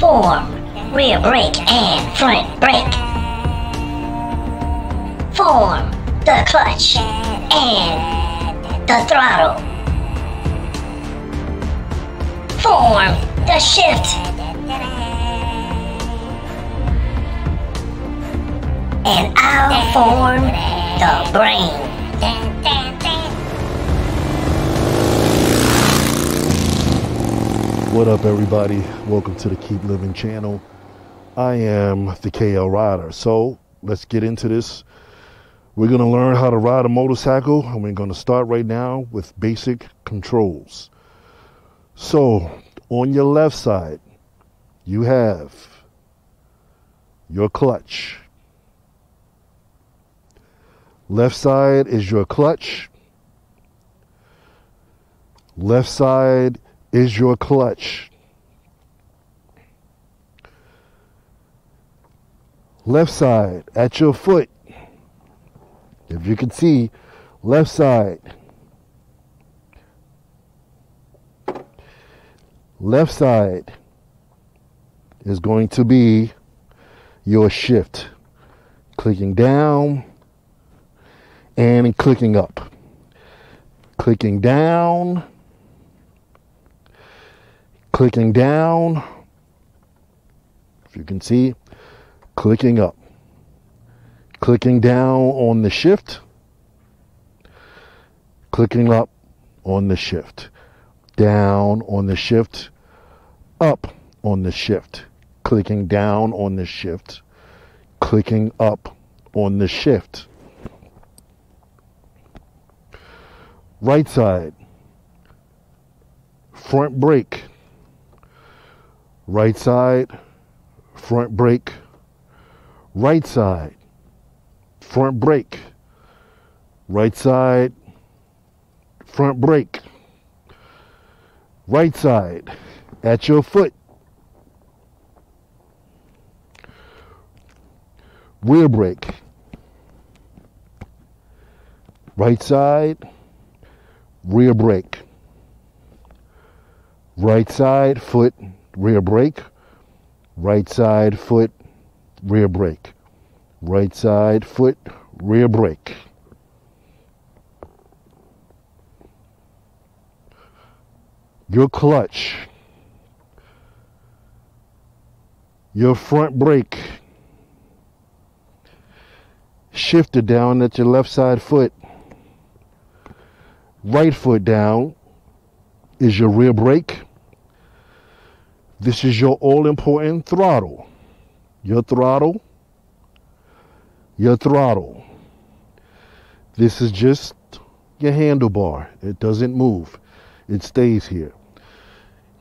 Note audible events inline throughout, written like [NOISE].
Form, rear brake and front brake. Form, the clutch and the throttle. Form, the shift. And I'll form the brain. What up, everybody? Welcome to the Keep Living channel. I am the KL Rider. So let's get into this. We're going to learn how to ride a motorcycle, and we're going to start right now with basic controls. So, on your left side, you have your clutch. Left side is your clutch. Left side is your clutch. Left side at your foot. If you can see, left side. Left side is going to be your shift. Clicking down and clicking up. Clicking down clicking down, if you can see, clicking up, clicking down on the shift, clicking up on the shift, down on the shift, up on the shift, clicking down on the shift, clicking up on the shift. Right side, front brake, right side, front brake, right side, front brake, right side, front brake, right side, at your foot, rear brake, right side, rear brake, right side, foot, rear brake, right side foot, rear brake, right side foot, rear brake. Your clutch, your front brake, shifter down at your left side foot, right foot down is your rear brake this is your all important throttle. Your throttle. Your throttle. This is just your handlebar. It doesn't move, it stays here.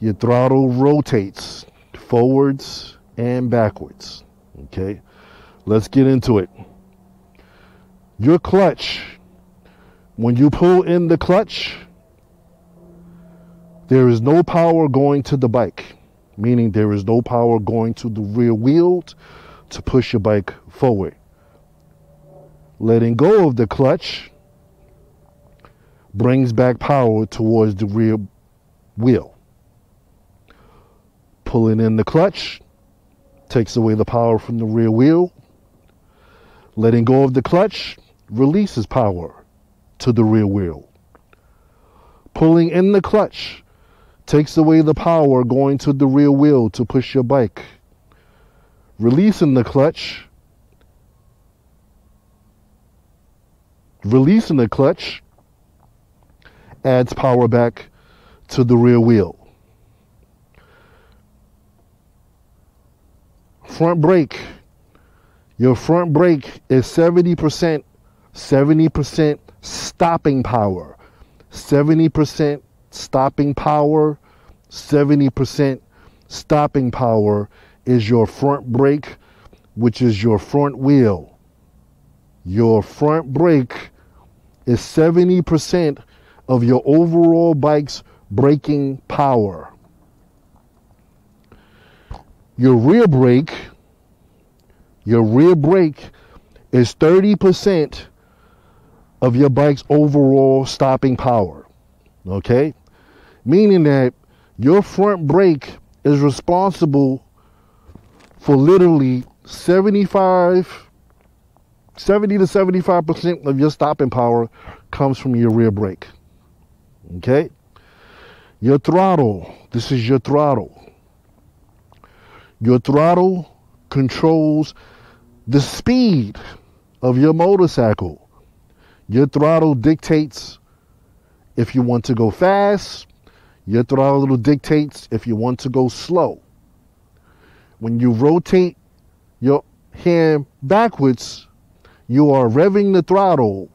Your throttle rotates forwards and backwards. Okay, let's get into it. Your clutch, when you pull in the clutch, there is no power going to the bike meaning there is no power going to the rear wheel to push your bike forward. Letting go of the clutch brings back power towards the rear wheel. Pulling in the clutch takes away the power from the rear wheel. Letting go of the clutch releases power to the rear wheel. Pulling in the clutch takes away the power going to the rear wheel to push your bike. Releasing the clutch, releasing the clutch adds power back to the rear wheel. Front brake. Your front brake is 70%, 70% stopping power, 70% stopping power, 70% stopping power is your front brake, which is your front wheel. Your front brake is 70% of your overall bike's braking power. Your rear brake, your rear brake is 30% of your bike's overall stopping power. Okay? Meaning that your front brake is responsible for literally 75, 70 to 75% of your stopping power comes from your rear brake. Okay? Your throttle, this is your throttle. Your throttle controls the speed of your motorcycle. Your throttle dictates if you want to go fast. Your throttle dictates if you want to go slow. When you rotate your hand backwards, you are revving the throttle,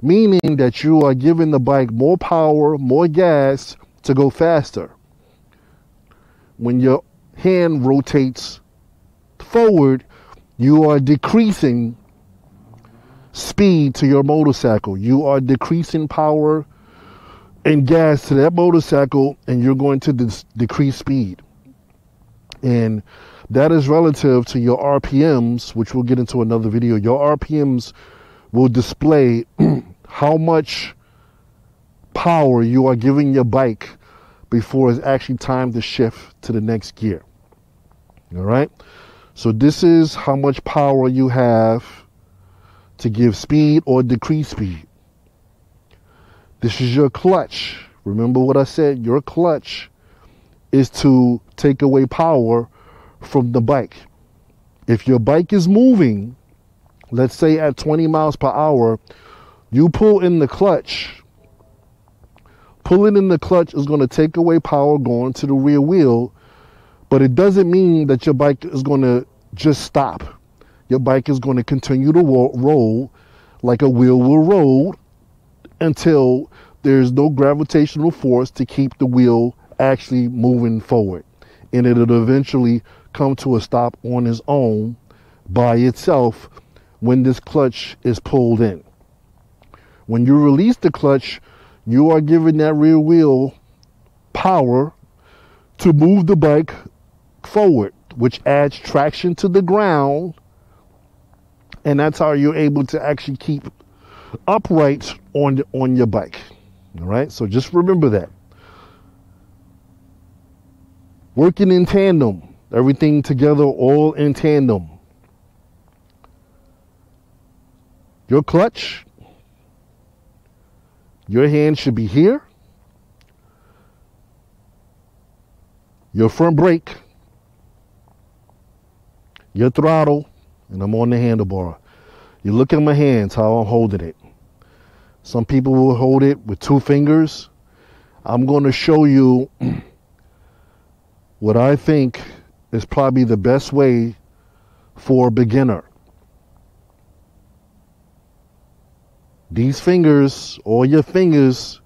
meaning that you are giving the bike more power, more gas to go faster. When your hand rotates forward, you are decreasing speed to your motorcycle. You are decreasing power and gas to that motorcycle, and you're going to decrease speed. And that is relative to your RPMs, which we'll get into another video. Your RPMs will display [CLEARS THROAT] how much power you are giving your bike before it's actually time to shift to the next gear. All right. So this is how much power you have to give speed or decrease speed. This is your clutch. Remember what I said? Your clutch is to take away power from the bike. If your bike is moving, let's say at 20 miles per hour, you pull in the clutch. Pulling in the clutch is going to take away power going to the rear wheel but it doesn't mean that your bike is going to just stop. Your bike is going to continue to roll like a wheel will roll until there's no gravitational force to keep the wheel actually moving forward. And it'll eventually come to a stop on its own by itself when this clutch is pulled in. When you release the clutch, you are giving that rear wheel power to move the bike forward, which adds traction to the ground. And that's how you're able to actually keep upright on, on your bike. All right. So just remember that. Working in tandem, everything together, all in tandem. Your clutch, your hand should be here. Your front brake your throttle, and I'm on the handlebar. You look at my hands, how I'm holding it. Some people will hold it with two fingers. I'm going to show you [CLEARS THROAT] what I think is probably the best way for a beginner. These fingers, all your fingers,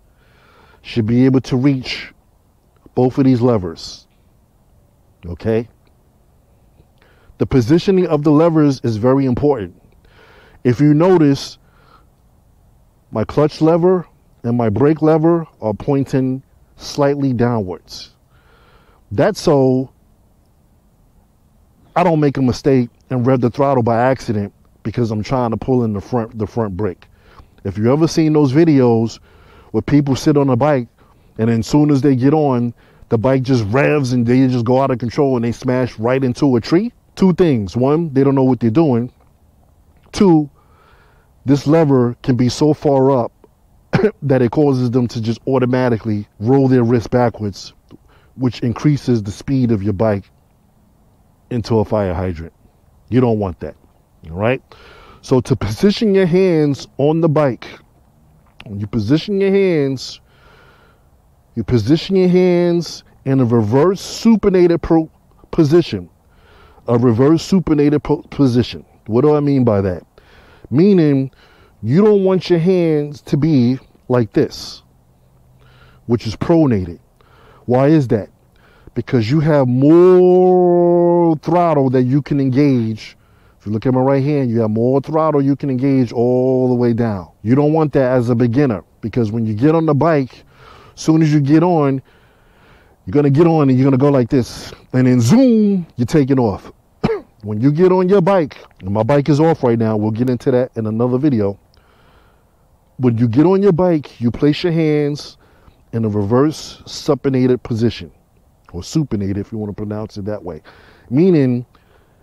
should be able to reach both of these levers. Okay? the positioning of the levers is very important. If you notice, my clutch lever and my brake lever are pointing slightly downwards. That's so I don't make a mistake and rev the throttle by accident because I'm trying to pull in the front the front brake. If you ever seen those videos where people sit on a bike and then as soon as they get on, the bike just revs and they just go out of control and they smash right into a tree, two things. One, they don't know what they're doing. Two, this lever can be so far up [COUGHS] that it causes them to just automatically roll their wrist backwards, which increases the speed of your bike into a fire hydrant. You don't want that. All right. So to position your hands on the bike, when you position your hands, you position your hands in a reverse supinated pro- position a reverse supinated po- position. What do I mean by that? Meaning, you don't want your hands to be like this, which is pronated. Why is that? Because you have more throttle that you can engage. If you look at my right hand, you have more throttle you can engage all the way down. You don't want that as a beginner because when you get on the bike, soon as you get on, you're gonna get on and you're gonna go like this, and then zoom, you're taking off when you get on your bike, my bike is off right now, we'll get into that in another video. When you get on your bike, you place your hands in a reverse supinated position, or supinated if you want to pronounce it that way. Meaning,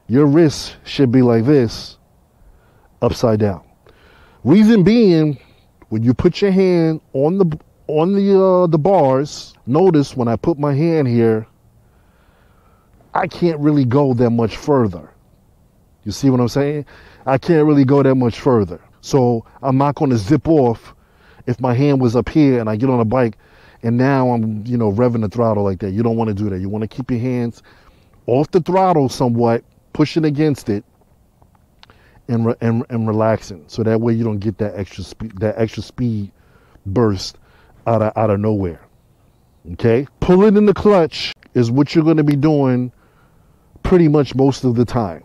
your wrist should be like this, upside down. Reason being, when you put your hand on the on the uh, the bars, notice when I put my hand here, I can't really go that much further. You see what I'm saying? I can't really go that much further. So I'm not going to zip off if my hand was up here and I get on a bike and now I'm, you know, revving the throttle like that. You don't want to do that. You want to keep your hands off the throttle somewhat, pushing against it, and re- and, and relaxing. So that way you don't get that extra speed, that extra speed burst out of out of nowhere. Okay, pulling in the clutch is what you're going to be doing pretty much most of the time.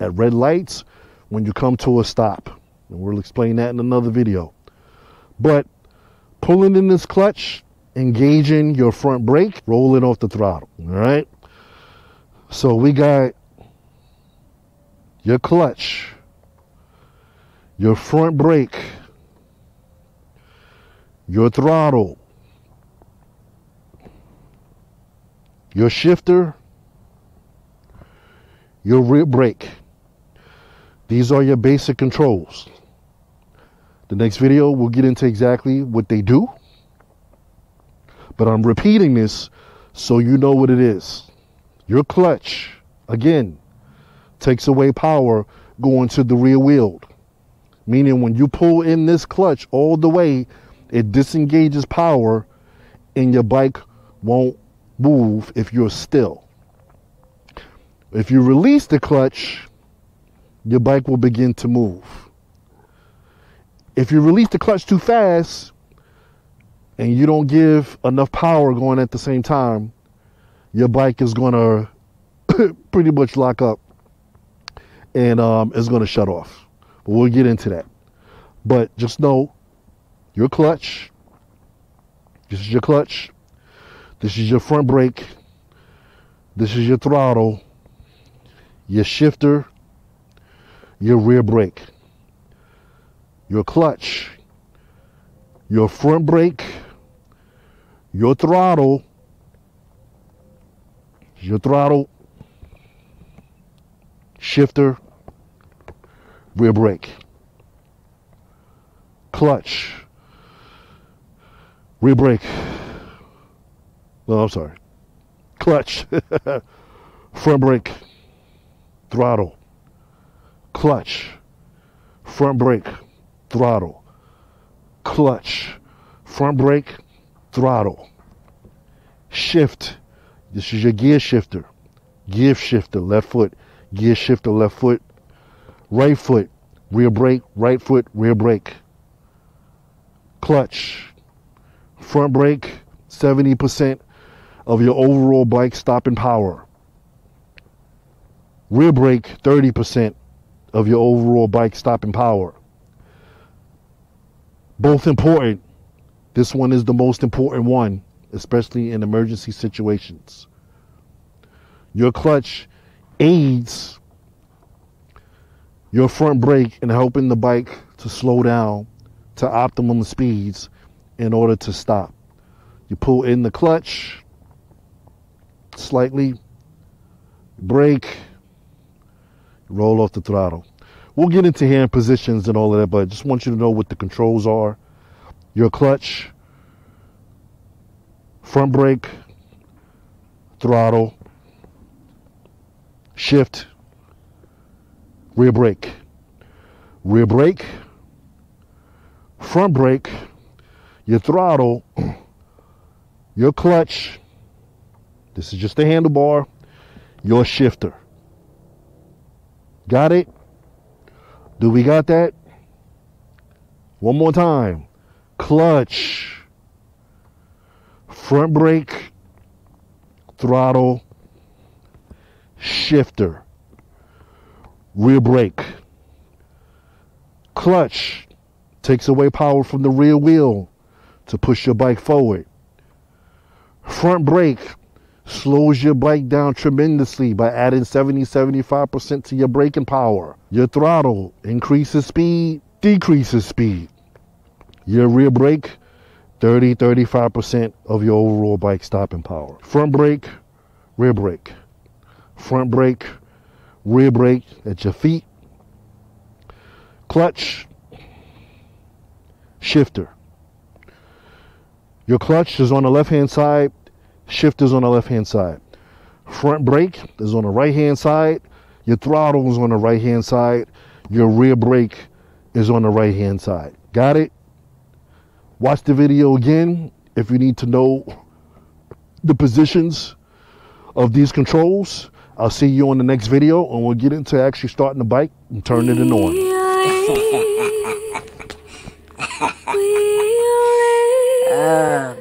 At red lights, when you come to a stop, and we'll explain that in another video. But pulling in this clutch, engaging your front brake, rolling off the throttle. All right. So we got your clutch, your front brake, your throttle, your shifter, your rear brake. These are your basic controls. The next video, we'll get into exactly what they do. But I'm repeating this so you know what it is. Your clutch, again, takes away power going to the rear wheel. Meaning when you pull in this clutch all the way, it disengages power and your bike won't move if you're still. If you release the clutch, your bike will begin to move. If you release the clutch too fast and you don't give enough power going at the same time, your bike is going [COUGHS] to pretty much lock up and um, it's going to shut off. But we'll get into that. But just know your clutch. This is your clutch. This is your front brake. This is your throttle, your shifter, your rear brake, your clutch, your front brake, your throttle, your throttle, shifter, rear brake, clutch, rear brake. No, I'm sorry. Clutch, [LAUGHS] front brake, throttle, clutch, front brake, throttle, clutch, front brake, throttle, shift. This is your gear shifter, gear shifter, left foot, gear shifter, left foot, right foot, rear brake, right foot, rear brake, clutch, front brake, 70% of your overall bike stopping power. Rear brake, 30% of your overall bike stopping power. Both important. This one is the most important one, especially in emergency situations. Your clutch aids your front brake in helping the bike to slow down to optimum speeds in order to stop. You pull in the clutch slightly, brake, roll off the throttle. We'll get into hand positions and all of that, but I just want you to know what the controls are. Your clutch, front brake, throttle, shift, rear brake. Rear brake, front brake, your throttle, your clutch. This is just the handlebar, your shifter. Got it? Do we got that? One more time. Clutch, front brake, throttle, shifter, rear brake. Clutch takes away power from the rear wheel to push your bike forward. Front brake slows your bike down tremendously by adding 70 75% to your braking power. Your throttle increases speed, decreases speed. Your rear brake 30 35% of your overall bike stopping power. Front brake, rear brake. Front brake, rear brake at your feet, clutch, shifter. Your clutch is on the left hand side, Shift is on the left-hand side. Front brake is on the right-hand side. Your throttle is on the right-hand side. Your rear brake is on the right-hand side. Got it? Watch the video again if you need to know the positions of these controls. I'll see you on the next video and we'll get into actually starting the bike and turning it on. uh. [LAUGHS]